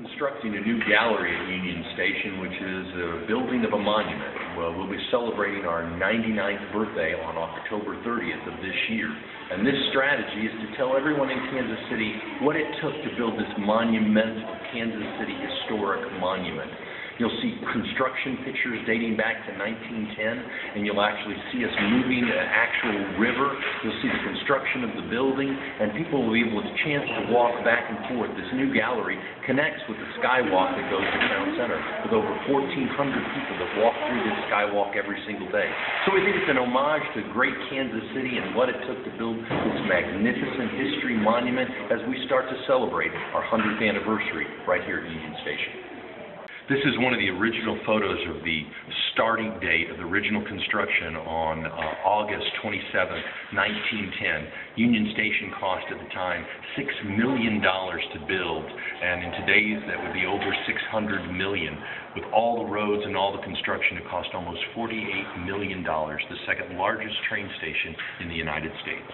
constructing a new gallery at Union Station, which is a building of a monument. Well, we'll be celebrating our 99th birthday on October 30th of this year. And this strategy is to tell everyone in Kansas City what it took to build this monumental Kansas City historic monument. You'll see construction pictures dating back to 1910, and you'll actually see us moving an actual river. You'll see the construction of the building, and people will be able to chance to walk back and forth. This new gallery connects with the skywalk that goes to Crown Center, with over 1,400 people that walk through this skywalk every single day. So we think it's an homage to great Kansas City and what it took to build this magnificent history monument as we start to celebrate our 100th anniversary right here at Union Station. This is one of the original photos of the starting date of the original construction on uh, August 27, 1910. Union Station cost at the time $6 million to build, and in today's that would be over 600 million. With all the roads and all the construction, it cost almost $48 million, the second largest train station in the United States.